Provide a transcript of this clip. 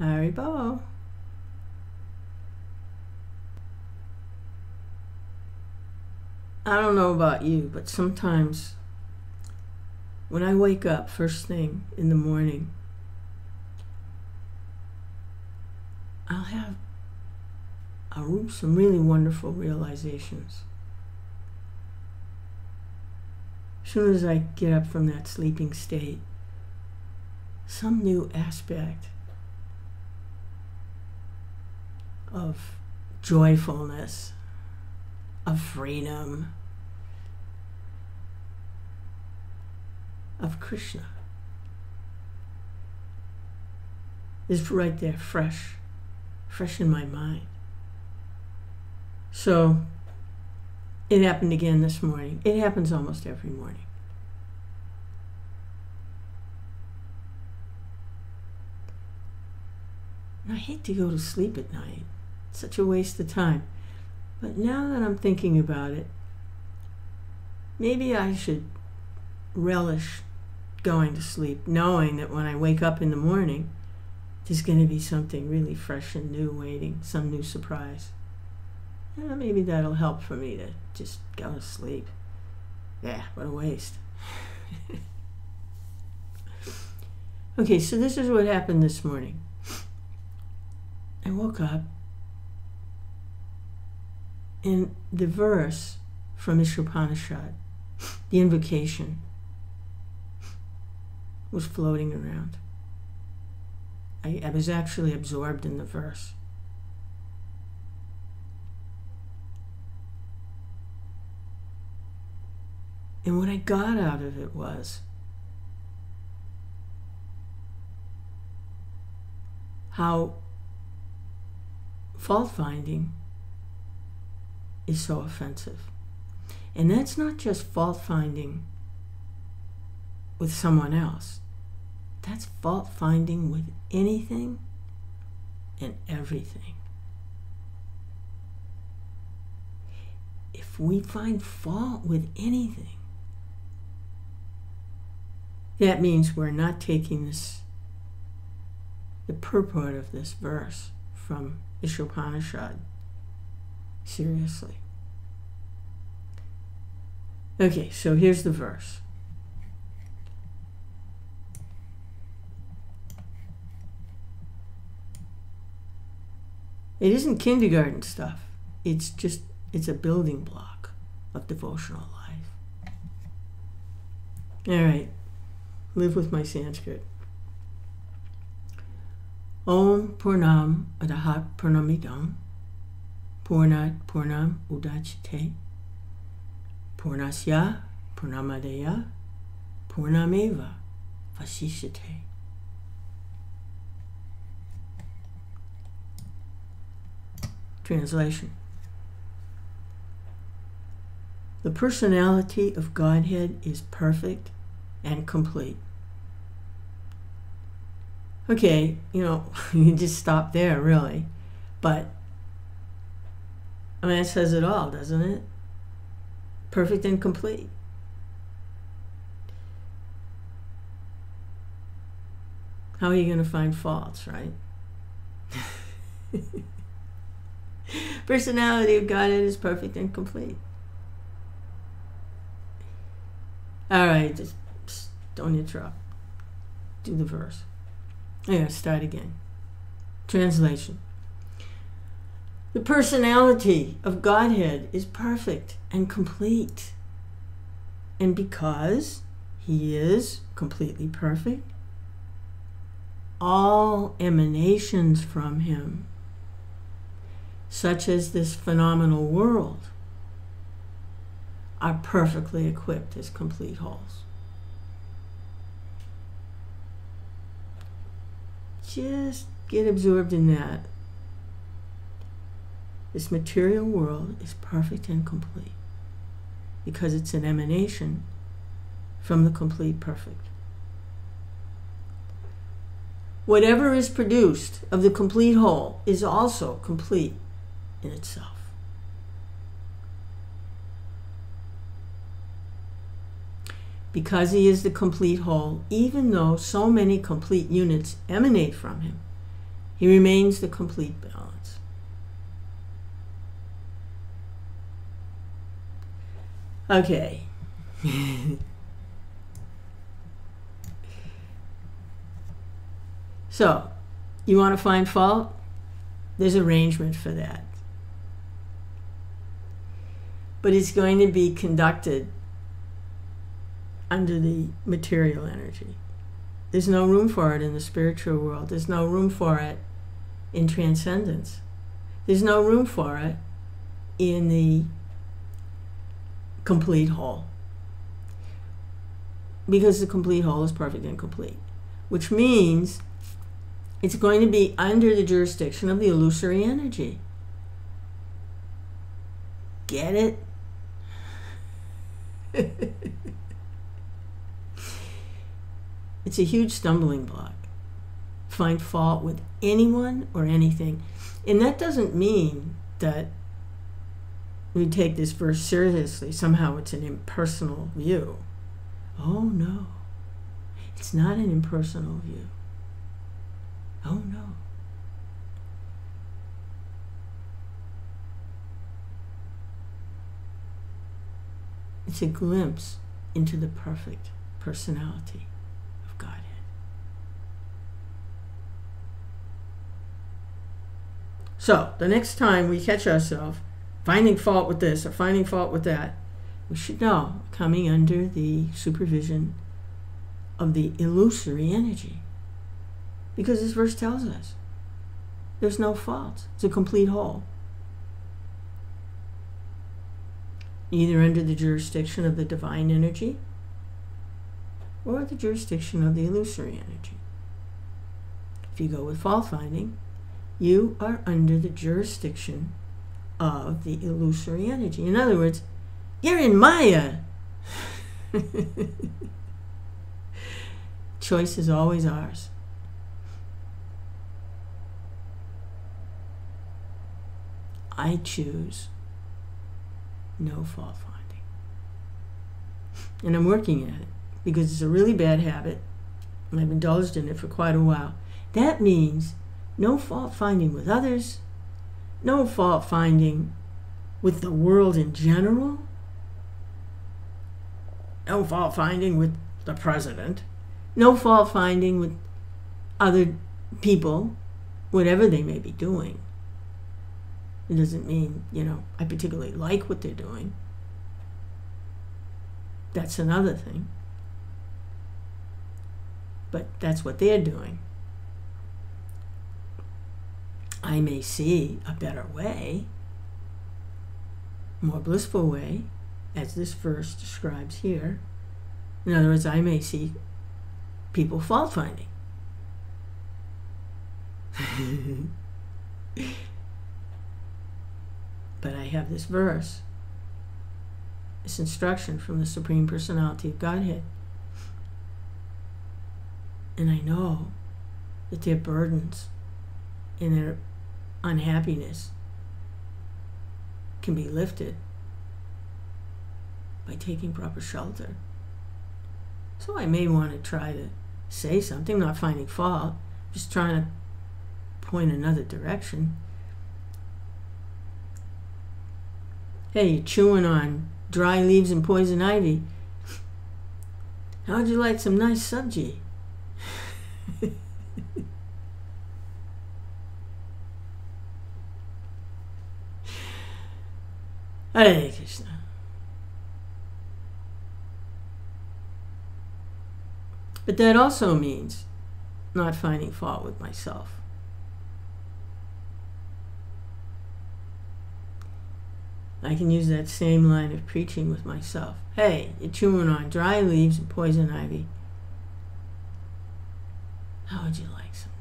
Haribol. I don't know about you, but sometimes when I wake up first thing in the morning, I'll have a, some really wonderful realizations. As soon as I get up from that sleeping state, some new aspect of joyfulness, of freedom, of Krishna is right there, fresh, fresh in my mind. So it happened again this morning. It happens almost every morning. I hate to go to sleep at night. Such a waste of time. But now that I'm thinking about it, maybe I should relish going to sleep, knowing that when I wake up in the morning, there's going to be something really fresh and new waiting, some new surprise. Eh, maybe that'll help for me to just go to sleep. Yeah, what a waste. okay, so this is what happened this morning. I woke up and the verse from Ishopanishad, the invocation, was floating around. I, I was actually absorbed in the verse. And what I got out of it was how fault finding is so offensive. And that's not just fault finding with someone else, that's fault finding with anything and everything. If we find fault with anything, that means we're not taking this, the purport of this verse from Ishopanishad seriously. Okay, so here's the verse. It isn't kindergarten stuff. It's just, it's a building block of devotional life. All right live with my Sanskrit. Om Purnam Adahat Purnamidam Purnat Purnam Udachite Purnasya Purnamadaya Purnameva Vasishite. Translation The personality of Godhead is perfect and complete okay, you know, you just stop there, really. But, I mean, it says it all, doesn't it? Perfect and complete. How are you going to find faults, right? Personality of God is perfect and complete. All right, just, just don't interrupt. Do the verse. Yeah, start again. Translation. The personality of Godhead is perfect and complete. And because he is completely perfect, all emanations from him, such as this phenomenal world, are perfectly equipped as complete wholes. just get absorbed in that. This material world is perfect and complete because it's an emanation from the complete perfect. Whatever is produced of the complete whole is also complete in itself. because he is the complete whole, even though so many complete units emanate from him, He remains the complete balance. Okay. so, you want to find fault? There's arrangement for that. But it's going to be conducted under the material energy. There's no room for it in the spiritual world. There's no room for it in transcendence. There's no room for it in the complete whole. Because the complete whole is perfect and complete, which means it's going to be under the jurisdiction of the illusory energy. Get it? it's a huge stumbling block. Find fault with anyone or anything. And that doesn't mean that we take this verse seriously. Somehow it's an impersonal view. Oh no, it's not an impersonal view. Oh no. It's a glimpse into the perfect personality of Godhead. So, the next time we catch ourselves finding fault with this or finding fault with that, we should know coming under the supervision of the illusory energy. Because this verse tells us there's no fault, it's a complete whole. Either under the jurisdiction of the divine energy or the jurisdiction of the illusory energy. If you go with fault finding, you are under the jurisdiction of the illusory energy. In other words, you're in Maya. Choice is always ours. I choose no fault finding. And I'm working at it because it's a really bad habit, and I've indulged in it for quite a while. That means no fault finding with others, no fault finding with the world in general, no fault finding with the president, no fault finding with other people, whatever they may be doing. It doesn't mean, you know, I particularly like what they're doing. That's another thing. But that's what they're doing. I may see a better way, more blissful way, as this verse describes here. In other words, I may see people fault finding. but I have this verse, this instruction from the Supreme Personality of Godhead. And I know that their burdens and their unhappiness can be lifted by taking proper shelter. So I may want to try to say something, not finding fault, just trying to point another direction. Hey, you're chewing on dry leaves and poison ivy. How'd you like some nice subji? Hare Krishna. But that also means not finding fault with myself. I can use that same line of preaching with myself. Hey, you're chewing on dry leaves and poison ivy. How would you like some?